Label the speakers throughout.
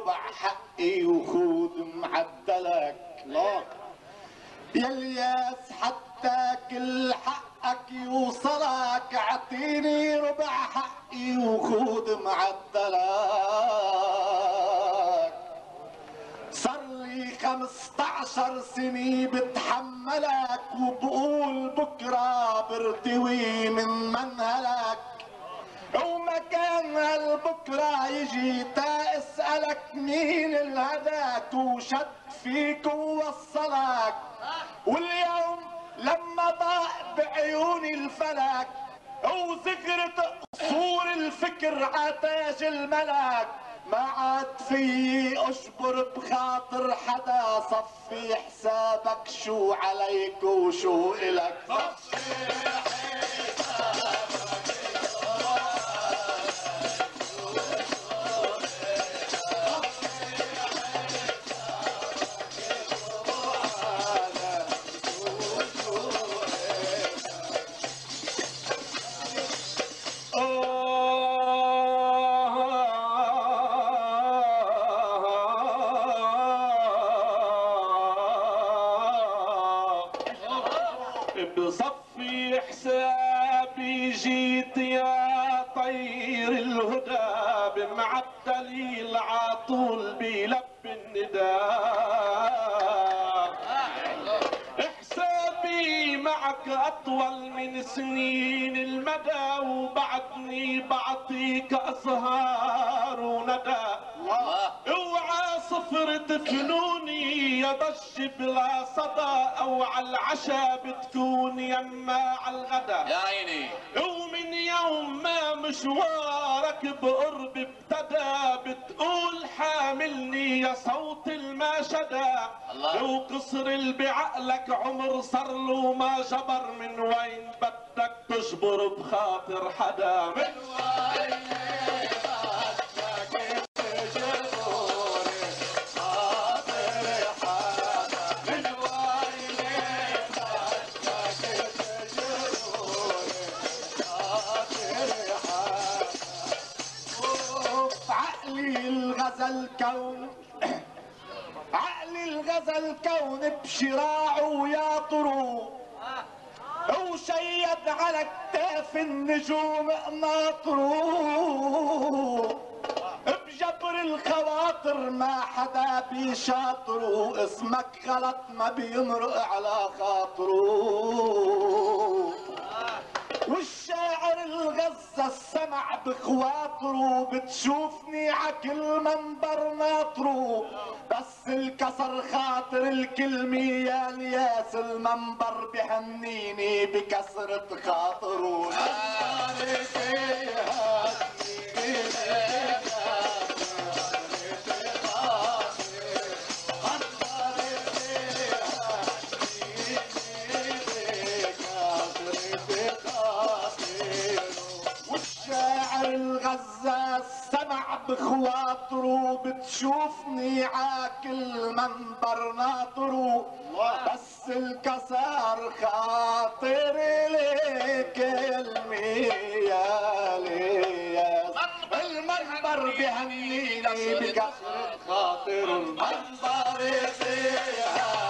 Speaker 1: ربع حقي وخود معدلك.
Speaker 2: الله
Speaker 1: يا الياس حتى كل حقك يوصلك. اعطيني ربع حقي وخود معدلك. صار لي خمسطعشر سنة بتحملك وبقول بكرة برتوي من منهلك. وما كان هالبكرة يجي تا اسألك مين الهداك وشد فيك ووصلك واليوم لما ضاق بعيوني الفلك وذكرت قصور الفكر عتاج الملك ما عاد في أشبر بخاطر حدا صفي حسابك شو عليك وشو إلك.
Speaker 3: بصفي من سنين المدى وبعدني بعطيك أزهار وندى. اوعى صفرة فنوني يا ضج بلا صدى أو على العشاء بتكون يما على الغدا.
Speaker 4: يا عيني.
Speaker 3: ومن يوم ما مشوارك بقرب ابتدى بتقول حاملني يا صوت الماشدة
Speaker 4: الله.
Speaker 3: وقصر اللي بعقلك عمر صار له ما جبر من وين بدك تجبر بخاطر حدا؟ من
Speaker 1: عقلي الغزل كون. عقلي الغزل كون بشراعه ياطره وشيد على كتاف النجوم ناطره بجبر الخواطر ما حدا بيشاطره اسمك غلط ما بيمرق على خاطره والشاعر الغزة السمع بخواطره بتشوفني عكل منبر ناطره بس الكسر خاطر الكلمة يا الياس المنبر بهنيني بكسرة خاطره والشاعر الغزاز سمع بخواطره بتشوفني عاكل منبر ناطره. بس الكسر خاطر لك يا لياس المنبر بهنيني بكسر خاطر المنبر بهنيني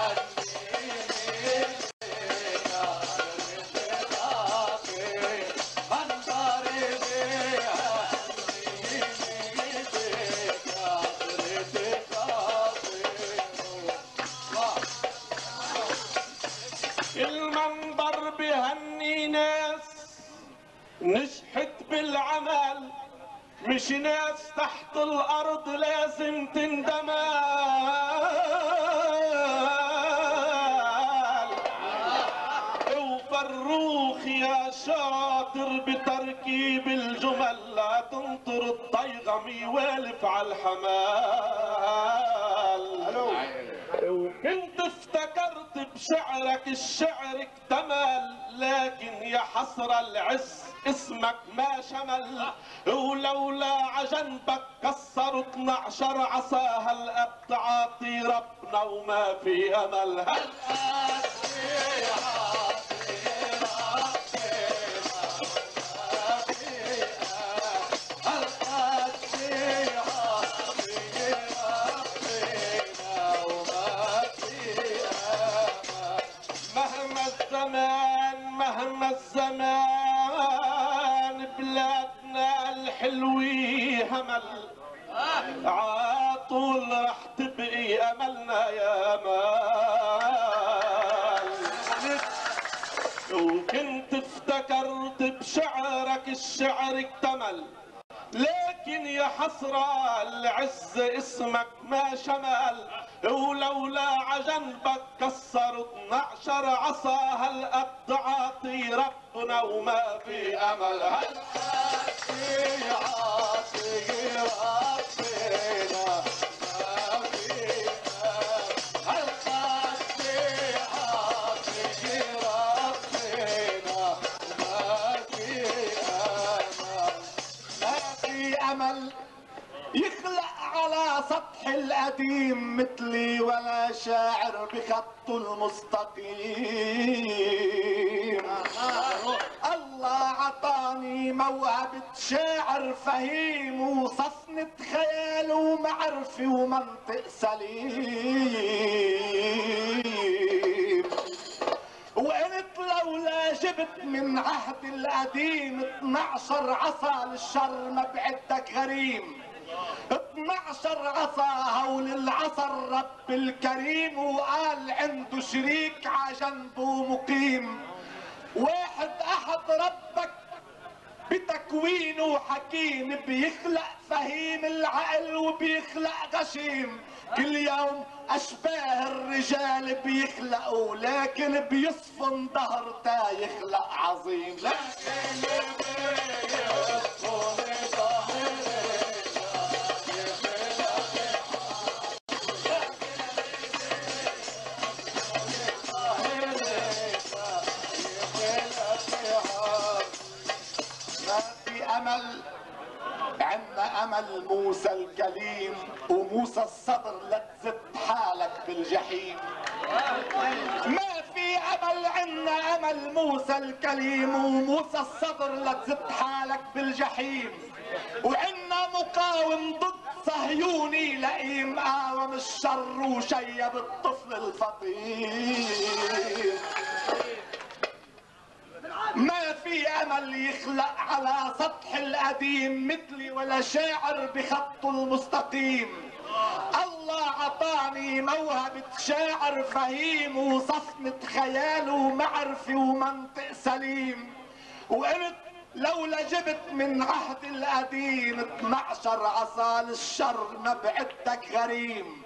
Speaker 3: مش ناس تحت الأرض لازم تندمال وفروخ يا شاطر بتركيب الجمل لا تنطر الطيغم يوالف على الحمال. افتكرت بشعرك الشعر اكتمل لكن يا حسرة العز اسمك ما شمل. ولولا عجنبك كسروا 12 عصا هل تعاطي ربنا وما في أمل. هل عطول رح تبقي أملنا يا مال. وكنت افتكرت بشعرك الشعر اكتمل لكن يا حسرة العز اسمك ما شمل. ولولا عجنبك كسر 12 عصا هل قد عاطي ربنا وما في أمل؟ هل
Speaker 1: عاطي عاطي سطح القديم مثلي ولا شاعر بخطه المستقيم. الله عطاني موهبة شاعر فهيم وصفنة خيال ومعرفة ومنطق سليم. وقلت لولا جبت من عهد القديم 12 عصا للشر ما بعدك غريم. 12 عصا هول العصا الرب الكريم وقال عنده شريك عجنبه مقيم. واحد أحد ربك بتكوينه حكيم بيخلق فهيم العقل وبيخلق غشيم. كل يوم أشباه الرجال بيخلقوا لكن بيصفن ظهر تا يخلق عظيم. لكن بيصفن امل موسى الكليم وموسى الصدر لا تزت حالك بالجحيم. ما في أمل عنا امل موسى الكليم وموسى الصدر لا تزت حالك بالجحيم. وعنا مقاوم ضد صهيوني لئيم قاوم الشر وشيب الطفل الفطيم ما في أمل يخلق على سطح القديم مثلي ولا شاعر بخطه المستقيم. الله عطاني موهبة شاعر فهيم وصفنة خيال ومعرفة ومنطق سليم. وقلت لولا جبت من عهد القديم 12 عصا للشر ما بعدتك غريم.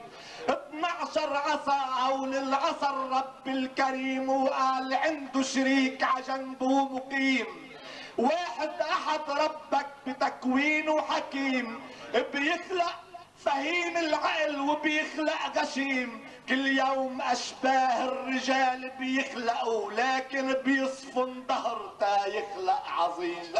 Speaker 1: 12 عصا هول العصا الرب الكريم وقال عنده شريك عجنبه مقيم. واحد أحد ربك بتكوينه حكيم. بيخلق فهيم العقل وبيخلق غشيم. كل يوم أشباه الرجال بيخلقوا لكن بيصفن ظهر تا يخلق عظيم.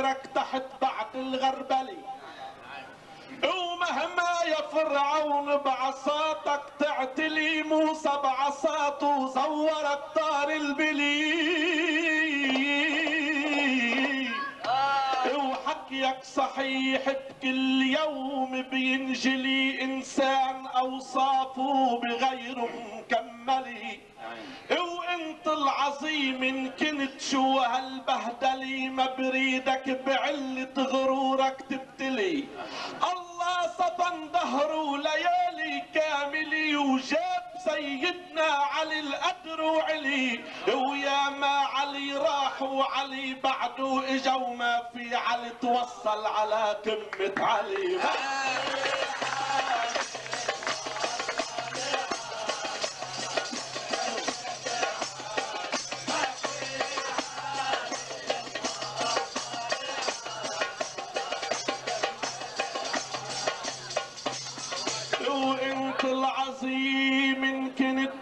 Speaker 3: غيرك تحت بعد الغربلي. ومهما يا فرعون بعصاتك تعتلي موسى بعصاته زورت طار البلي. وحكيك صحيح بكل يوم بينجلي إنسان أوصافه بغيره مكملي. إن كنت شو هالبهدلي ما بريدك بعلة غرورك تبتلي. الله صفن ظهره ليالي كاملة وجاب سيدنا علي القدر وعلي. ويا ما علي راح وعلي بعده إجا وما في علي توصل على قمة علي العظيم ان كنت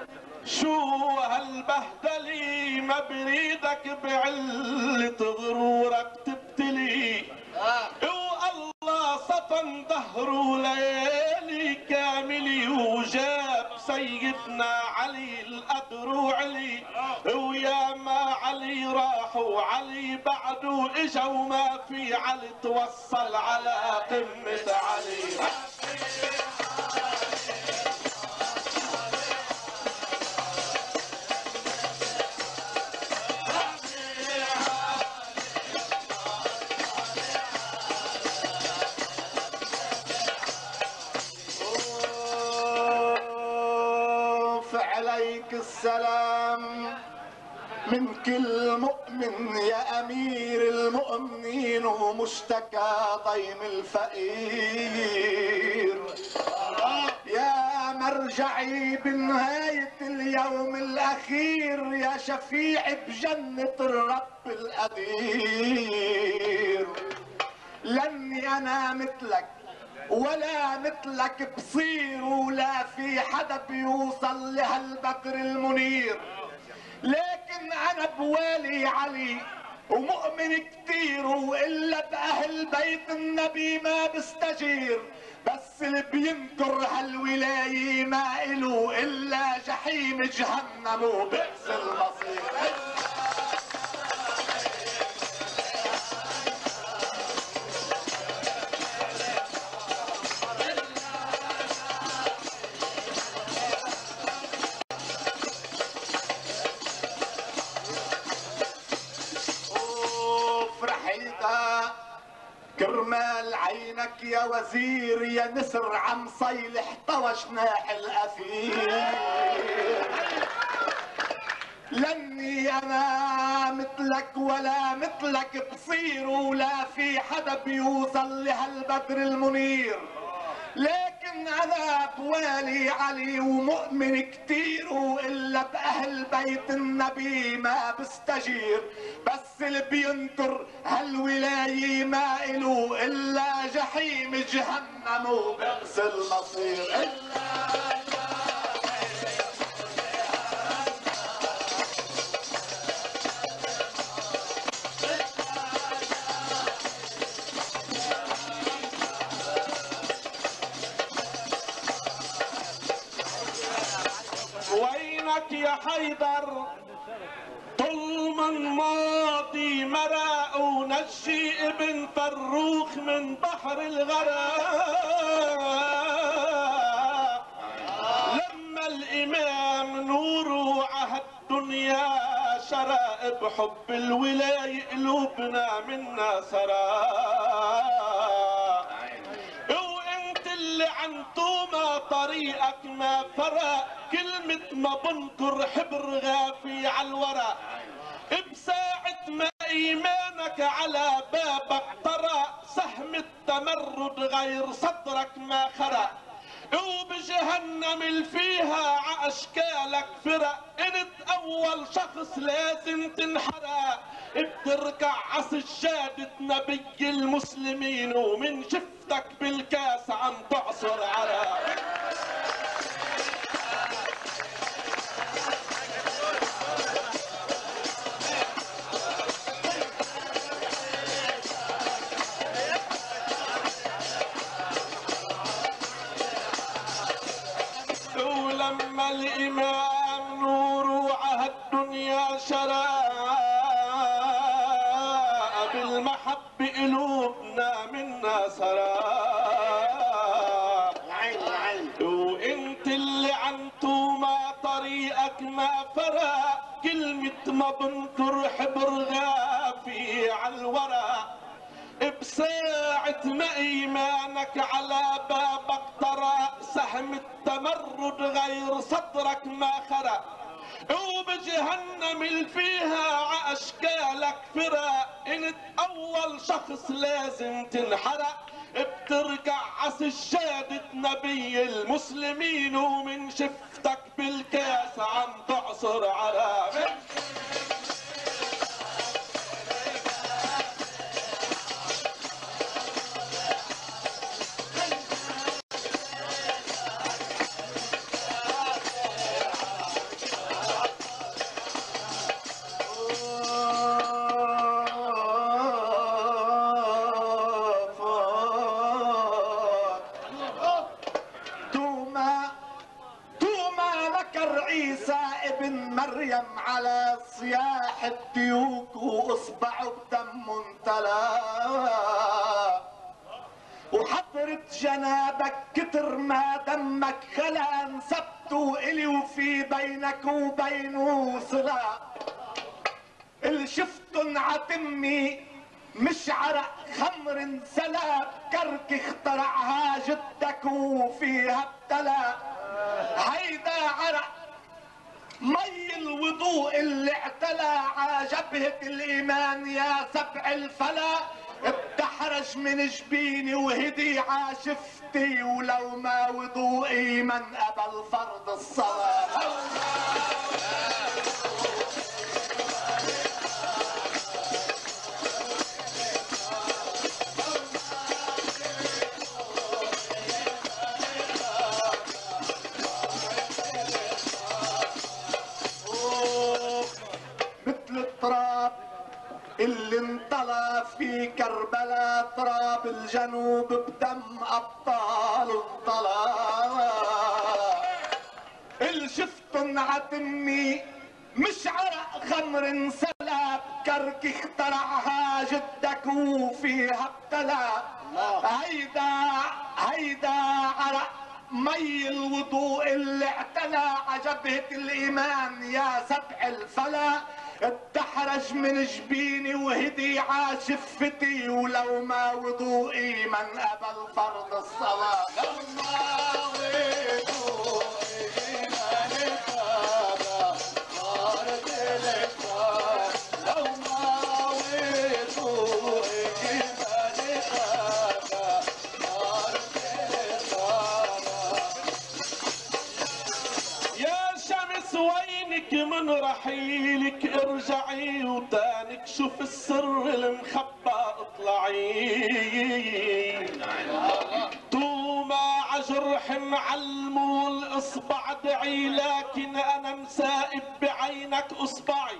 Speaker 3: شو هالبهدلي ما بريدك بعلة غرورك تبتلي والله صفى مرة ظهروا ليالي كامل وجاب سيدنا علي القدر وعلي. ويا ما علي راحوا علي بعده اجا وما في علي توصل على قمة علي.
Speaker 1: السلام. من كل مؤمن يا أمير المؤمنين ومشتكى ضيم الفقير. يا مرجعي بنهاية اليوم الأخير يا شفيع بجنة الرب القدير لاني أنا مثلك ولا مثلك بصير ولا في حدا بيوصل لهالبدر المنير. لكن أنا بوالي علي ومؤمن كتير وإلا بأهل بيت النبي ما بستجير. بس اللي بينكر هالولاية ما إله إلا جحيم جهنم وبئس المصير. عينك يا وزير يا نسر عم صيلح طوش ناح الأثير. لاني أنا مثلك ولا مثلك بصير ولا في حدا بيوصل لهالبدر المنير. لكن أنا بوالي علي ومؤمن كتير وإلا بأهل بيت النبي ما بستجير. بس اللي بينكر هالولاية ما إله إلا جحيم جهنم وبئس المصير. إلا
Speaker 3: يا حيدر. طول من ماضي ونجي ابن فروخ من بحر الغرق لما الإمام نوره عهد الدنيا شرق بحب الولاية قلوبنا منا سراء توما طريقك ما فرق كلمة ما بنكر حبر غافي على الورق بساعة ما إيمانك على بابك طرق سهم التمرد غير صدرك ما خرق وبجهنم اللي فيها عاشكالك فرق. انت أول شخص لازم تنحرق. بتركع عسجادة نبي المسلمين ومن شفتك بالكاس عم تعصر عرق. الإمام نور عهد الدنيا شراء بالمحب قلوبنا منا سراء. وانت اللي عن توما طريقك ما فرق كلمة ما بنكر حبر الورق بساعة ما إيمانك على بابك ترى سهم التمرد غير صدرك ما خرق وبجهنم فيها عاشكالك فرق انت اول شخص لازم تنحرق بتركع عسجادة نبي المسلمين. ومن شفتك بالكاس عم تعصر عرق
Speaker 1: جنابك كتر ما دمك خلا نسبته الي وفي بينك وبينه صلة اللي شفتن عتمي مش عرق خمر سلاب كرك اخترعها جدك وفيها ابتلى هيدا عرق مي الوضوء اللي اعتلى على جبهة الإيمان يا سبع الفلا. اتحرج من جبيني وهدي عاشفتي ولو ما وضوئي من قبل فرض الصلاة اللي انطلى في كربلاء تراب الجنوب بدم ابطال انطلى. اللي شفتن عتمي مش عرق خمر سلاب كرك اخترعها جدك وفيها ابتلى هيدا هيدا عرق مي الوضوء اللي اعتلى عجبهة الإيمان يا سبع الفلا. اتحرج من جبيني وهدي عاشفتي ولو ما وضوئي من قبل فرض الصلاة. لو ما وضوئي من
Speaker 3: رحيلك ارجعي وتانك شوف السر المخبى اطلعي. توما عجرح معلم والإصبع دعي لكن أنا مسائب بعينك أصبعي.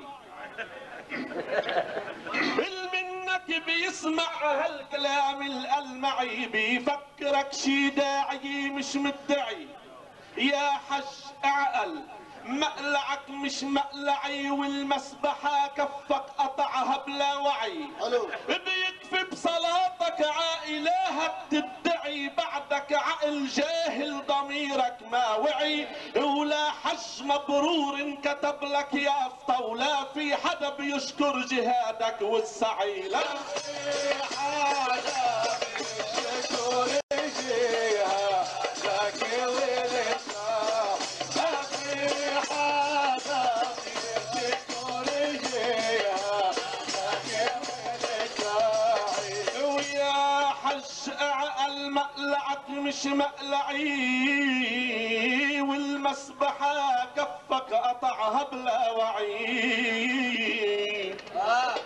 Speaker 3: اللي منك بيسمع هالكلام الألمعي بيفكرك شي داعي مش مدعي. يا حج أعقل مقلعك مش مقلعي والمسبحة كفك قطعها بلا وعي. بيكفي بصلاتك عائلهك تدعي بعدك عقل جاهل ضميرك ما وعي. ولا حج مبرور انكتب لك يافطة ولا في حدا بيشكر جهادك والسعي. لا. في حدا مقلعي والمسبحة كفك قطعها بلا وعي.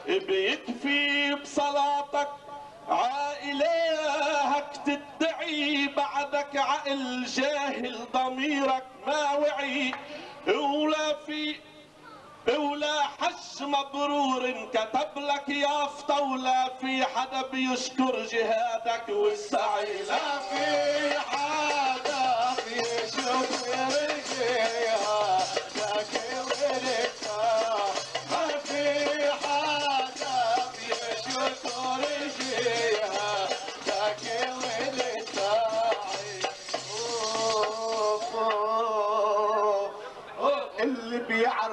Speaker 3: بيكفي بصلاتك عائلهك تدعي بعدك عقل جاهل ضميرك ما وعي. ولا في ولا حج مبرور كتب لك يافطة ولا في حدا بيشكر جهادك والسعي لا في حدا بيشكر جهادك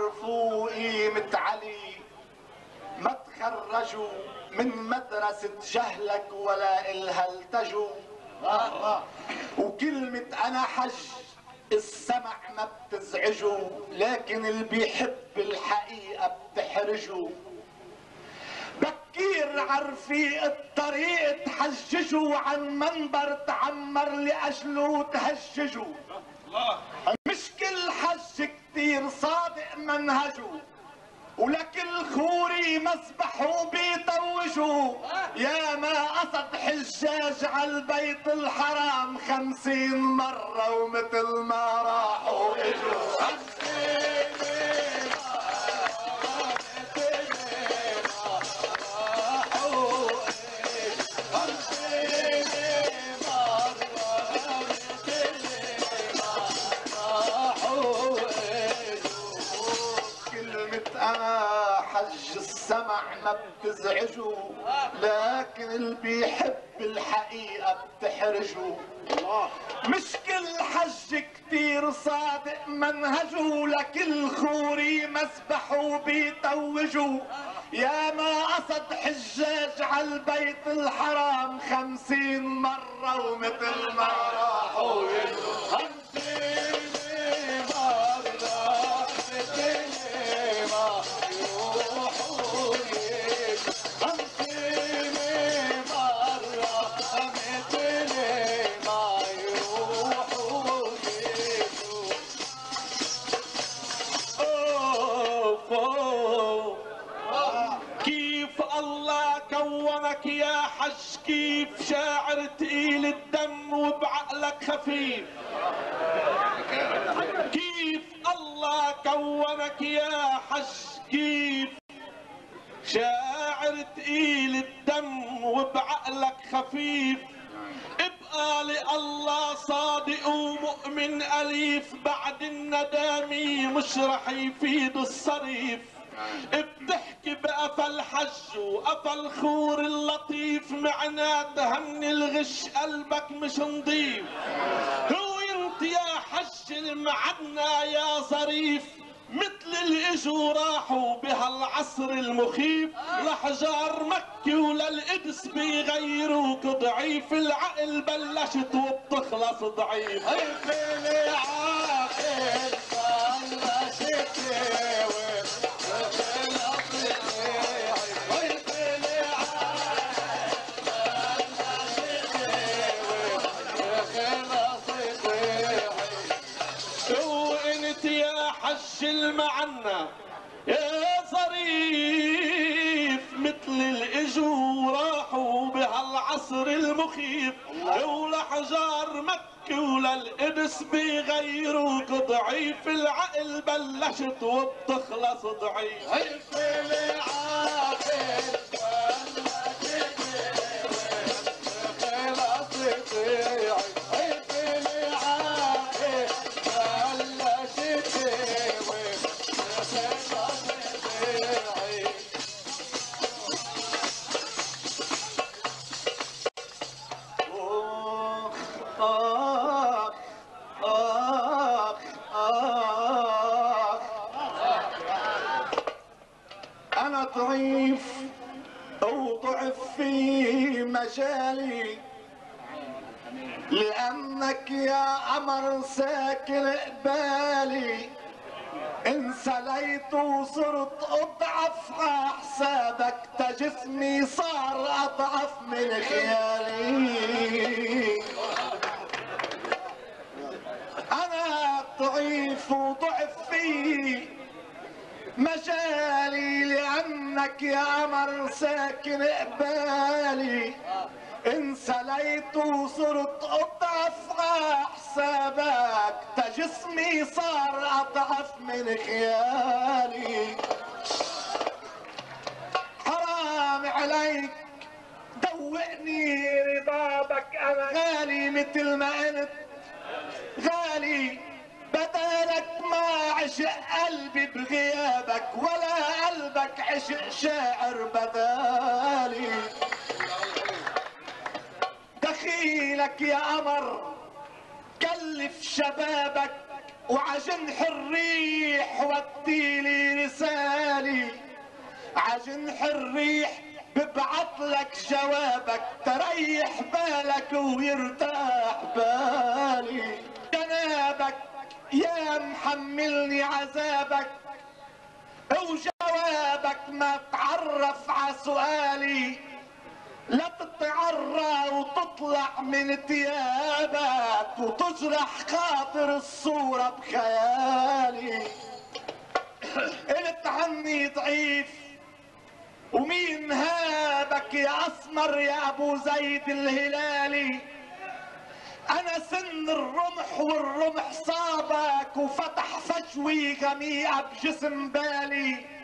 Speaker 1: بيعرفوا قيمة علي ما تخرجوا من مدرسة جهلك ولا إلها التجوا وكلمة أنا حج السمع ما بتزعجه لكن اللي بيحب الحقيقة بتحرجه بكير عرفي الطريق تحججوا عن منبر تعمر لأجله تهججوا. مش كل حج كتير صادق منهجه ولكل خوري مسبح وبيطوجوا يا ما قصد حجاج على البيت الحرام خمسين مرة ومثل ما راحوا إجوا. ما بتزعجه لكن اللي بيحب الحقيقة بتحرجه. مش كل حج كتير صادق منهجه لكل خوري مسبحه بيتوجه يا ما قصد حجاج على البيت الحرام خمسين مرة ومثل ما راحوا
Speaker 3: خفيف. كيف الله كونك يا حج كيف شاعر تقيل الدم وبعقلك خفيف. ابقى لله صادق ومؤمن أليف. بعد الندامي مش رح يفيد الصريف. بتحكي بقفا الحج وقفا الخور اللطيف معنات هم الغش قلبك مش نضيف. هو انت يا حج المعنا يا ظريف مثل اللي اجوا راحوا بهالعصر المخيف. لحجار مكة وللقدس بيغيروك ضعيف العقل بلشت وبتخلص ضعيف. المعنى يا ظريف مثل الاجوا راحوا بهالعصر المخيف. ولحجار مكة وللقدس بيغيروك ضعيف العقل بلشت وبتخلص ضعيف.
Speaker 1: الفيل عاقل يا قمر ساكن قبالي إن سليت وصرت على حسابك تجسمي صار أضعف من خيالي. أنا ضعيف وضعف في مجالي لأنك يا قمر ساكن قبالي إن سليت وصرت على حسابك تجسمي صار أضعف من خيالي. حرام عليك دوقني رضابك أنا غالي مثل ما قلت غالي بدالك ما عشق قلبي بغيابك ولا قلبك عشق شاعر بدالي دخيلك يا قمر كلف شبابك وعجنح الريح وديلي رسالي. عجنح الريح ببعت لك جوابك تريح بالك ويرتاح بالي. جنابك يا محملني عذابك وجوابك ما تعرف ع سؤالي. لا تتعرى وتطلع من ثيابك وتجرح خاطر الصورة بخيالي. قلت عني ضعيف. ومين هابك يا أسمر يا أبو زيد الهلالي؟ أنا سن الرمح والرمح صابك وفتح فجوي غميقة بجسم بالي.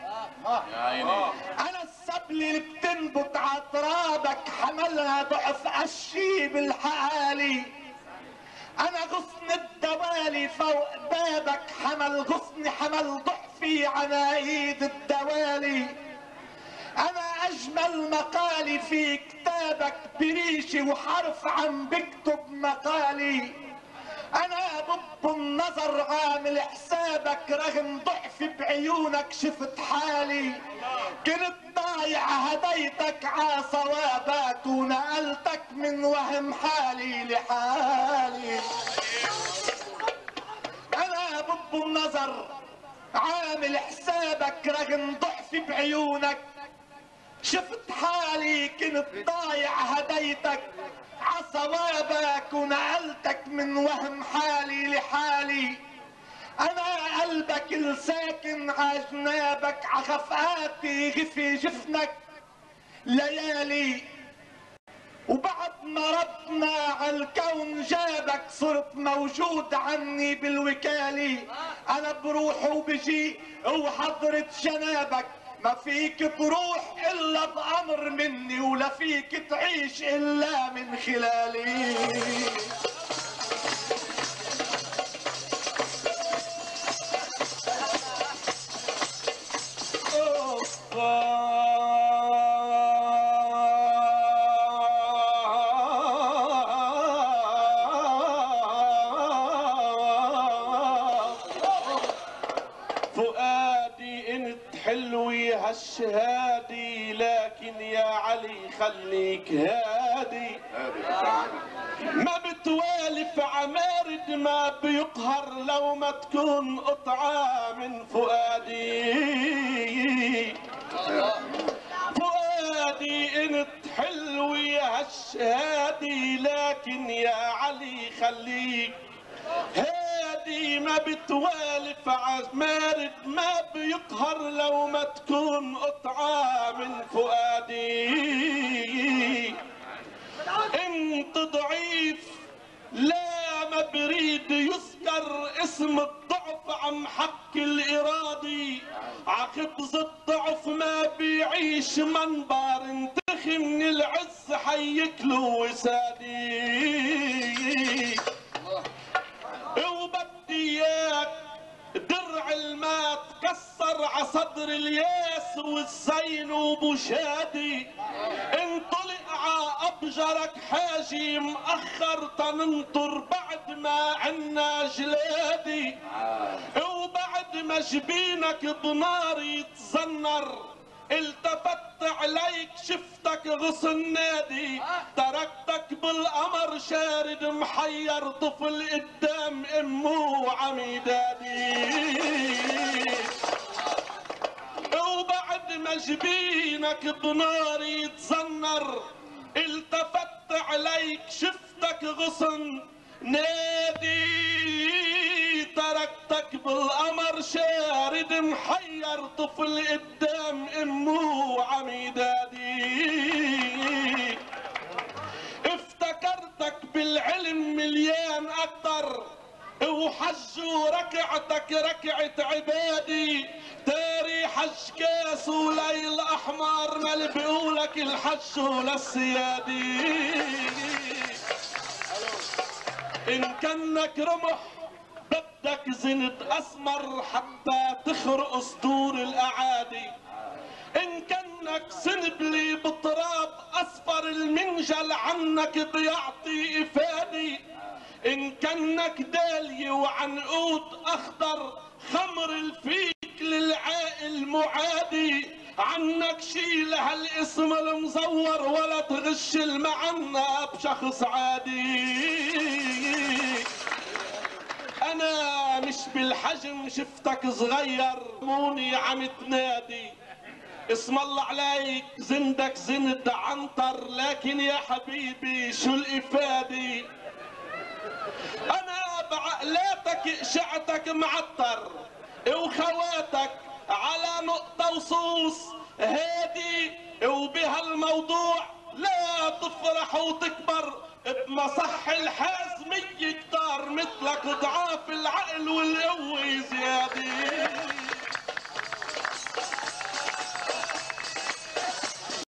Speaker 1: أنا السبلة اللي بتنبت عترابك حملها ضعف قشي بالحقالي أنا غصن الدوالي فوق بابك حمل غصني حمل ضعفي عنايد الدوالي. أنا أجمل مقالي في كتابك بريشي وحرف عم بكتب مقالي. أنا بب النظر عامل حسابك رغم ضعفي بعيونك شفت حالي. كنت ضايع هديتك ع صوابات ونقلتك من وهم حالي لحالي. أنا بب النظر عامل حسابك رغم ضعفي بعيونك شفت حالي. كنت ضايع هديتك عصوابك ونقلتك من وهم حالي لحالي. أنا قلبك الساكن عجنابك عخفقاتي غفي جفنك ليالي. وبعد ما ربنا عالكون جابك صرت موجود عني بالوكالة أنا بروح وبجي وحضرة جنابك. ما فيك تروح إلا بأمر مني ولا فيك تعيش إلا من خلالي.
Speaker 3: خليك هادي. ما بتوالف عمارد ما بيقهر لو ما تكون قطعة من فؤادي. فؤادي إنت حلوي هالشهادي لكن يا علي خليك هادي ما بتوالف عمارد ما بيقهر لو ما تكون قطعة من فؤادي. انت ضعيف لا ما بريد يذكر اسم الضعف عم حق الإرادي. عخبز الضعف ما بيعيش منبر انتخي من العز حيكلو وسادي. وبدي اياك درع الماء تكسر عصدر الياس والزين وبوشادي. انطلق ع أبجرك حاجي مأخر تننطر بعد ما عنا جلادي. وبعد ما جبينك بنار يتزنر التفت عليك شفتك غصن نادي. تركتك بالقمر شارد محير طفل قدام أمه عميدادي وبعد ما جبينك بنار يتزنر التفت عليك شفتك غصن نادي. تركتك بالقمر شارد محير طفل قدام امه عميدادي افتكرتك بالعلم مليان أكتر وحج وركعتك ركعة عبادي. تاري حج كاس وليل أحمر ما بيقولك الحج للسيادي إن كانك رمح بدك زنت اسمر حتى تخرق صدور الأعادي. إن كانك سنبلي بتراب أصفر المنجل عنك بيعطي إفادي. إن كانك دالية وعنقود أخضر خمر الفيك للعائل معادي. عنك شيل هالاسم المزور ولا تغش المعنى بشخص عادي. أنا مش بالحجم شفتك صغير. موني عم تنادي. اسم الله عليك زندك زند عنتر. لكن يا حبيبي شو الافادي أنا بعقلاتك شعتك معطر. وخواتك على نقطة وصوص. هادي وبهالموضوع لا تفرح وتكبر. بمصح الحازمية جدار مثلك ضعاف العقل والقوة زيادة